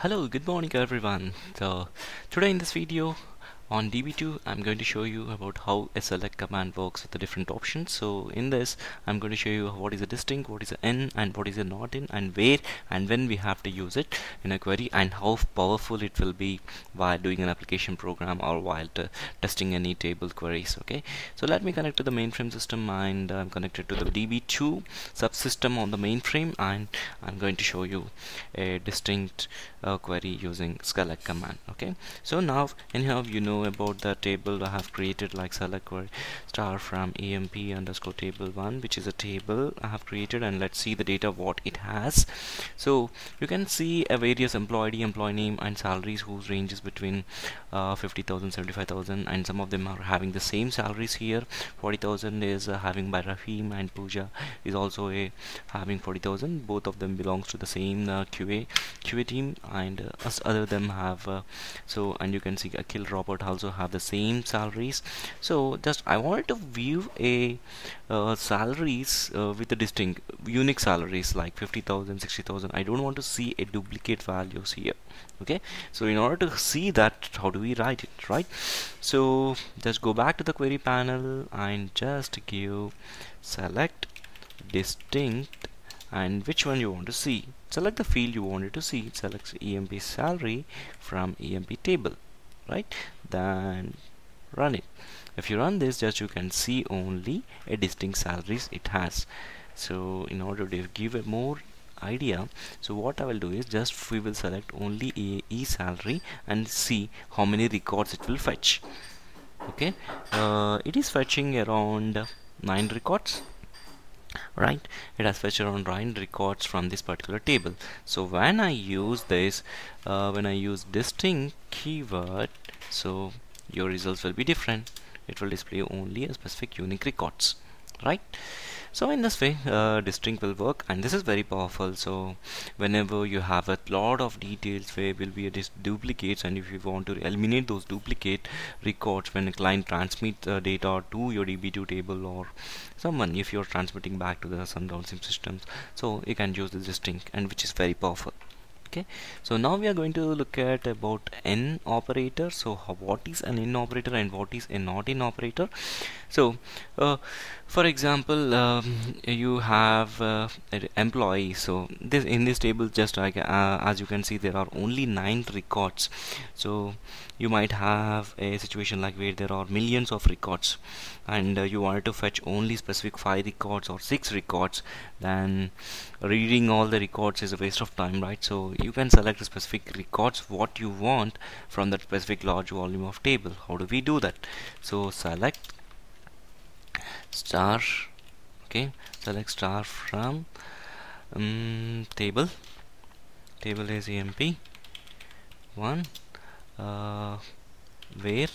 Hello, good morning everyone. So today in this video on DB2 I'm going to show you about how a select command works with the different options. So in this I'm going to show you what is a distinct what is a in and what is a not in and where and when we have to use it in a query and how powerful it will be while doing an application program or while testing any table queries okay? So let me connect to the mainframe system and I'm connected to the DB2 subsystem on the mainframe and I'm going to show you a distinct uh, query using select command okay? So now anyhow you know know about the table I have created like select query star from emp underscore table one which is a table I have created and let's see the data what it has. So you can see a various employee ID, employee name and salaries whose range is between uh, 50,000 75,000 and some of them are having the same salaries here. 40,000 is uh, having by Rahim and Pooja is also a having 40,000 both of them belongs to the same uh, QA QA team and uh, us other them have uh, so and you can see Akhil Robert also have the same salaries. So just I wanted to view a uh, salaries uh, with the distinct unique salaries like 50,000 60,000 I don't want to see a duplicate values here okay? So in order to see that how do we write it right? So just go back to the query panel and just give select distinct and which one you want to see. Select the field you wanted to see. Select emp salary from emp table right then run it. If you run this just you can see only a distinct salaries it has. So in order to give a more idea so what I will do is just we will select only a e salary and see how many records it will fetch. Okay? Uh, it is fetching around nine records right? It has fetched around nine records from this particular table. So when I use this uh, when I use distinct keyword so your results will be different. It will display only a specific unique records. Right so in this way uh, distinct will work and this is very powerful. So whenever you have a lot of details where will be a duplicates and if you want to eliminate those duplicate records when a client transmits uh, data to your db2 table or someone if you're transmitting back to the some downstream systems so you can use the distinct and which is very powerful okay. So now we are going to look at about in operator. So what is an in operator and what is a not in operator? So uh, for example um, you have uh, employee. So this in this table just like uh, as you can see there are only nine records. So you might have a situation like where there are millions of records and uh, you wanted to fetch only specific five records or six records then reading all the records is a waste of time right? So you can select specific records what you want from that specific large volume of table. How do we do that? So select star okay select star from um, table. Table is emp one uh, where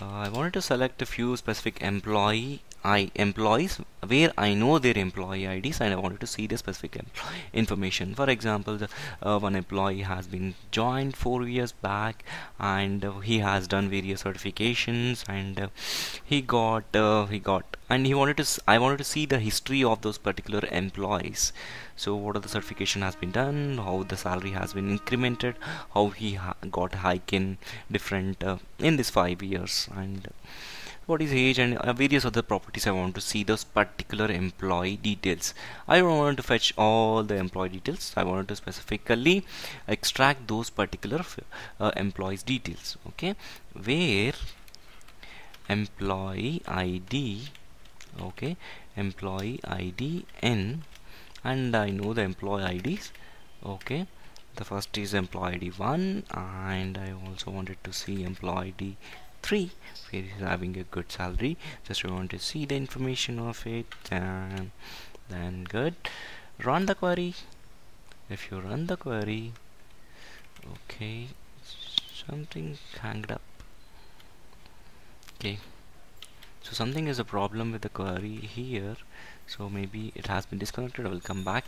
uh, I wanted to select a few specific employee I employees where I know their employee IDs and I wanted to see the specific information. For example the, uh, one employee has been joined four years back and uh, he has done various certifications and uh, he got uh, he got and he wanted to I wanted to see the history of those particular employees. So what are the certification has been done how the salary has been incremented how he ha got hike in different uh, in this five years and what is age and uh, various other properties I want to see those particular employee details. I don't want to fetch all the employee details. I want to specifically extract those particular uh, employees details okay? Where employee ID okay? Employee ID in and I know the employee IDs okay? The first is employee ID 1 and I also wanted to see employee ID 3 where he's having a good salary. Just we want to see the information of it and then good. Run the query. If you run the query okay something hanged up. Okay. So something is a problem with the query here. So maybe it has been disconnected. I will come back